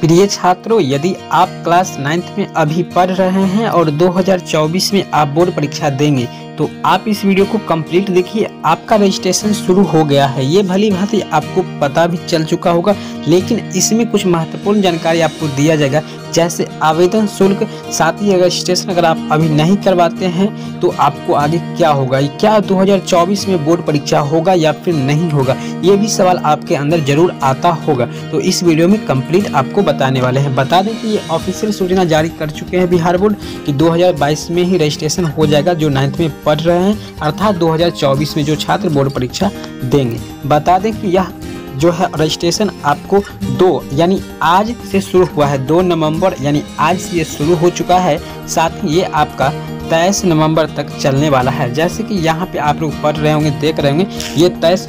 प्रिय छात्रों, यदि आप क्लास नाइन्थ में अभी पढ़ रहे हैं और 2024 में आप बोर्ड परीक्षा देंगे तो आप इस वीडियो को कंप्लीट देखिए, आपका रजिस्ट्रेशन शुरू हो गया है। ये भली भांति आपको पता भी चल चुका होगा, लेकिन इसमें कुछ महत्वपूर्ण जानकारी आपको दिया जाएगा। जैसे आवेदन शुल्क साथ ही अगर रजिस्ट्रेशन अगर आप अभी नहीं करवाते हैं तो आपको आगे क्या होगा? क्या 2024 में बोर्ड परीक्षा होगा या फिर नहीं होगा? ये भी सवाल आपके अंदर ज़रूर आता होगा। तो इस वीडियो में कंप्लीट आपको बताने वाले हैं। बता दें कि ये ऑफिशियल सूचना जारी कर चुके हैं बिहार बोर्ड कि 2022 में ही रजिस्ट्रेशन हो जाएगा, जो नाइन्थ में पढ़ रहे हैं। अर्थात 2024 में जो छात्र बोर्ड परीक्षा देंगे। बता दें कि यह जो है रजिस्ट्रेशन आपको दो, यानी आज से शुरू हुआ है, दो नवंबर, यानी आज से ये शुरू हो चुका है। साथ ही ये आपका तेईस नवंबर तक चलने वाला है। जैसे कि यहाँ पे आप लोग पढ़ रहे होंगे, देख रहे होंगे, ये तेईस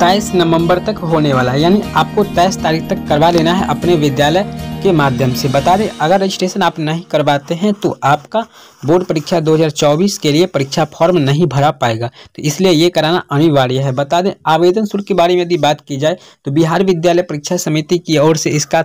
तेईस नवंबर तक होने वाला है। यानी आपको तेईस तारीख तक करवा लेना है अपने विद्यालय के माध्यम से। बता दें, अगर रजिस्ट्रेशन आप नहीं करवाते हैं तो आपका बोर्ड परीक्षा 2024 के लिए परीक्षा फॉर्म नहीं भरा पाएगा। तो इसलिए ये कराना अनिवार्य है। बता दें, आवेदन शुल्क के बारे में यदि बात की जाए तो बिहार विद्यालय परीक्षा समिति की ओर से इसका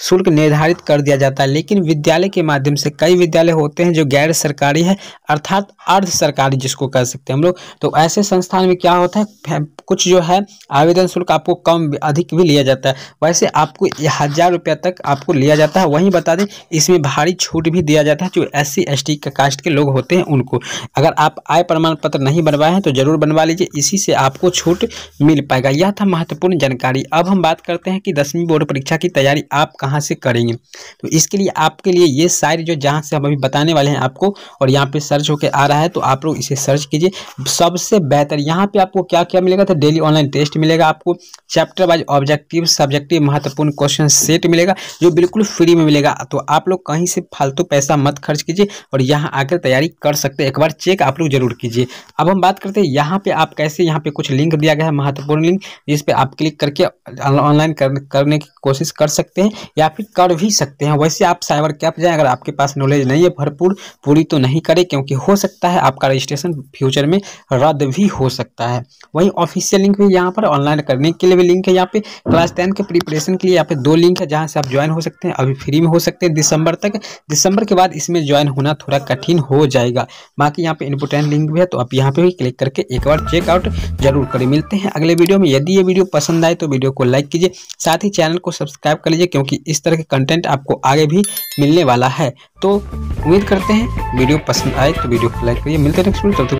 शुल्क निर्धारित कर दिया जाता है। लेकिन विद्यालय के माध्यम से कई विद्यालय होते हैं जो गैर सरकारी है, अर्थात अर्ध सरकारी जिसको कह सकते हैं हम लोग। तो ऐसे संस्थान में क्या होता है कुछ जो है, आवेदन शुल्क आपको कम अधिक भी लिया जाता है। वैसे आपको हज़ार रुपया तक आपको लिया जाता है, वहीं बता दें, इसमें भारी छूट भी दिया जाता है, जो S C S T caste के लोग होते हैं उनको। अगर आप आय प्रमाण पत्र नहीं बनवाए हैं तो ज़रूर बनवा लीजिए, इसी से आपको छूट मिल पाएगा। यह था महत्वपूर्ण जानकारी। अब हम बात करते हैं कि दसवीं बोर्ड परीक्षा की तैयारी आप कहाँ से करेंगे। तो इसके लिए आपके लिए ये साइड जो जहाँ से हम अभी बताने वाले हैं आपको, और यहाँ पे सर्च होकर आ रहा है तो आप लोग इसे सर्च कीजिए। सबसे बेहतर, यहाँ पे आपको क्या क्या मिलेगा? तो डेली ऑनलाइन टेस्ट मिलेगा आपको, चैप्टर वाइज ऑब्जेक्टिव, सब्जेक्टिव, महत्वपूर्ण क्वेश्चन सेट मिलेगा, जो बिल्कुल फ्री में मिलेगा। तो आप लोग कहीं से फालतू पैसा मत खर्च कीजिए और यहाँ आकर तैयारी कर सकते हैं। एक बार चेक आप लोग ज़रूर कीजिए। अब हम बात करते हैं यहाँ पे आप कैसे यहाँ पे कुछ लिंक दिया गया है महत्वपूर्ण लिंक जिस पे आप क्लिक करके ऑनलाइन कर, करने की कोशिश कर सकते हैं या फिर कर भी सकते हैं। वैसे आप साइबर कैप जाए अगर आपके पास नॉलेज नहीं है भरपूर पूरी तो नहीं करे क्योंकि हो सकता है आपका रजिस्ट्रेशन फ्यूचर में रद्द भी हो सकता है। वहीं ऑफिशियल लिंक भी यहाँ पर ऑनलाइन करने के लिए भी लिंक है। यहाँ पे क्लास टेन के प्रिपरेशन के लिए यहाँ पे दो लिंक है जहाँ से आप ज्वाइन हो सकते हैं। अभी फ्री में हो सकते हैं दिसंबर तक। दिसंबर के बाद इसमें ज्वाइन होना थोड़ा कठिन हो जाएगा। बाकी यहाँ पे इंपोर्टेंट लिंक भी है तो आप यहाँ पे भी क्लिक करके एक बार चेकआउट ज़रूर करें। मिलते हैं अगले वीडियो में। यदि ये वीडियो पसंद आए तो वीडियो को लाइक कीजिए। साथ ही चैनल को सब्सक्राइब कर लीजिए, क्योंकि इस तरह के कंटेंट आपको आगे भी मिलने वाला है। तो उम्मीद करते हैं वीडियो पसंद आए तो वीडियो को लाइक करिए। मिलते हैं नेक्स्ट वीडियो